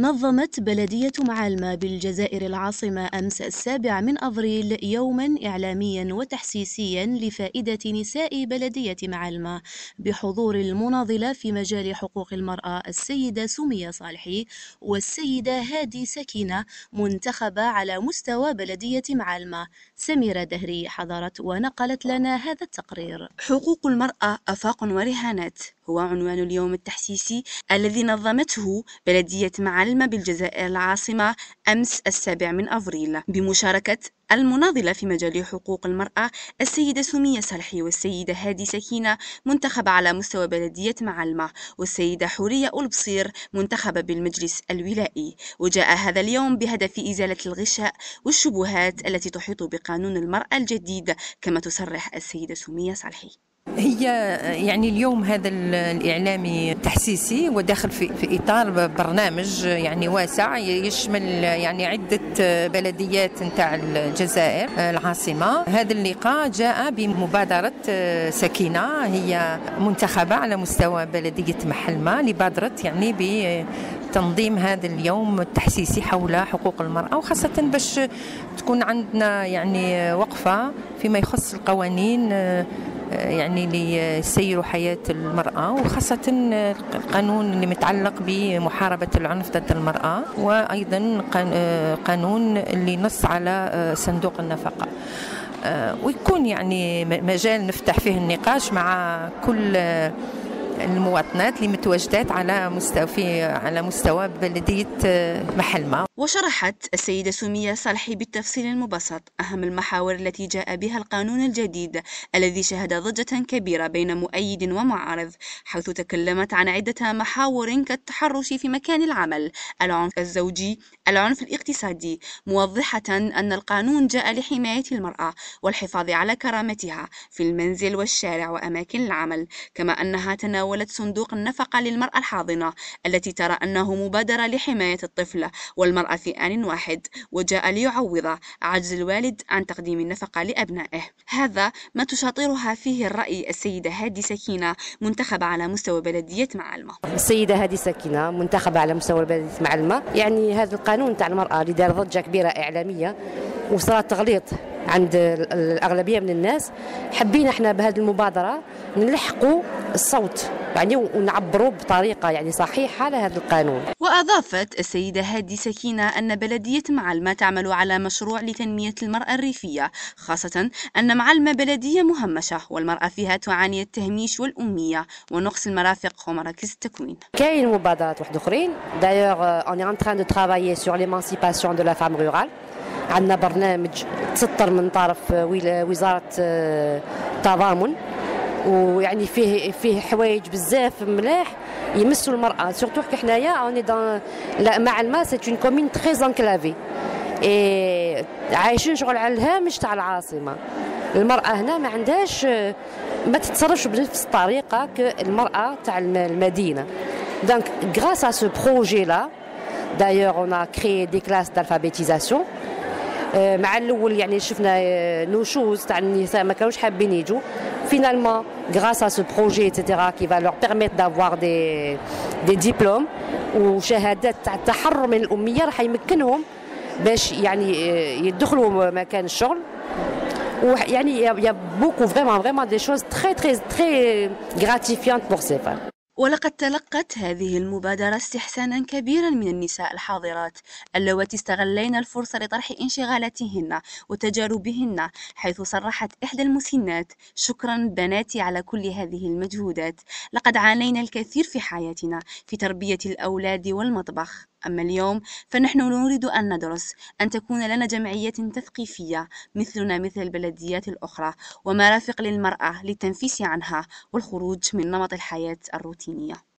نظمت بلدية معالمة بالجزائر العاصمة أمس السابع من أبريل يوما إعلاميا وتحسيسيا لفائدة نساء بلدية معالمة بحضور المناضلة في مجال حقوق المرأة السيدة سمية صالحي والسيدة هادي سكينة منتخبة على مستوى بلدية معالمة سميرة دهري حضرت ونقلت لنا هذا التقرير. حقوق المرأة أفاق ورهانات. هو عنوان اليوم التحسيسي الذي نظمته بلدية معلمة بالجزائر العاصمة أمس السابع من أفريل بمشاركة المناضلة في مجال حقوق المرأة السيدة سمية صالحي والسيدة هادي سكينة منتخبة على مستوى بلدية معلمة والسيدة حورية ألبصير منتخبة بالمجلس الولائي. وجاء هذا اليوم بهدف إزالة الغشاء والشبهات التي تحيط بقانون المرأة الجديد كما تصرح السيدة سمية صالحي. هي يعني اليوم هذا الإعلامي تحسيسي وداخل في, في إطار برنامج يعني واسع يشمل يعني عدة بلديات نتاع الجزائر العاصمة. هذا اللقاء جاء بمبادرة سكينة هي منتخبة على مستوى بلدية محلمة لبادرت يعني بتنظيم هذا اليوم التحسيسي حول حقوق المرأة وخاصة باش تكون عندنا يعني وقفة فيما يخص القوانين يعني لسير حياة المرأة وخاصة القانون اللي متعلق بمحاربة العنف ضد المرأة وأيضا قانون اللي نص على صندوق النفقة. ويكون يعني مجال نفتح فيه النقاش مع كل المواطنات اللي متواجدات على مستوى على مستوى بلدية محلمة. وشرحت السيدة سمية صالحي بالتفصيل المبسط أهم المحاور التي جاء بها القانون الجديد الذي شهد ضجة كبيرة بين مؤيد ومعارض حيث تكلمت عن عدة محاور كالتحرش في مكان العمل العنف الزوجي العنف الاقتصادي موضحة أن القانون جاء لحماية المرأة والحفاظ على كرامتها في المنزل والشارع وأماكن العمل كما أنها تناولت صندوق النفقة للمرأة الحاضنة التي ترى أنه مبادرة لحماية الطفل والمرأة المرأة في آن واحد وجاء ليعوض عجز الوالد عن تقديم النفقة لأبنائه. هذا ما تشاطرها فيه الرأي السيدة هادي سكينة منتخبة على مستوى بلدية معلمة. السيدة هادي سكينة منتخبة على مستوى بلدية معلمة. يعني هذا القانون تاع المرأة اللي دار ضجة كبيرة إعلامية وصار تغليط عند الأغلبية من الناس حبينا إحنا بهذه المبادرة نلحقوا الصوت يعني ونعبروا بطريقة يعني صحيحة على هذا القانون. وأضافت السيدة هادي سكينة أن بلدية معلمة تعمل على مشروع لتنمية المرأة الريفية خاصة أن معلمة بلدية مهمشة والمرأة فيها تعاني التهميش والأمية ونقص المرافق ومراكز التكوين. كاين مبادرات واحد أخرين. d'ailleurs on est en train de travailler sur l'émancipation de la femme rurale عندنا برنامج تسطر من طرف وزارة التضامن. ويعني فيه فيه حوايج بزاف ملاح يمسوا المرأة. surtout حنايا on est dans معالمة c'est une commune très enclavée et عايشين شغل على الهامش تاع العاصمة. المرأة هنا ما عندهاش ما تتصرفش بنفس الطريقة كالمراه تاع المدينة. donc grâce à ce projet-là d'ailleurs on a créé des classes d'alphabétisation. مع الأول يعني شفنا نوشوز تاع النساء ما كانوش حابين يجوا finalement, grâce à ce projet, etc., qui va leur permettre d'avoir des, des diplômes وشهادات تاع التحرر من الاميه راح يمكنهم باش يعني يدخلوا مكان الشغل ويعني y a beaucoup vraiment vraiment des choses très très très pour ces femmes ولقد تلقت هذه المبادرة استحسانا كبيرا من النساء الحاضرات اللواتي استغلين الفرصة لطرح انشغالاتهن وتجاربهن حيث صرحت إحدى المسنات شكرا بناتي على كل هذه المجهودات لقد عانينا الكثير في حياتنا في تربية الأولاد والمطبخ. أما اليوم فنحن نريد أن ندرس أن تكون لنا جمعية تثقيفية مثلنا مثل البلديات الأخرى ومرافق للمرأة للتنفيس عنها والخروج من نمط الحياة الروتينية.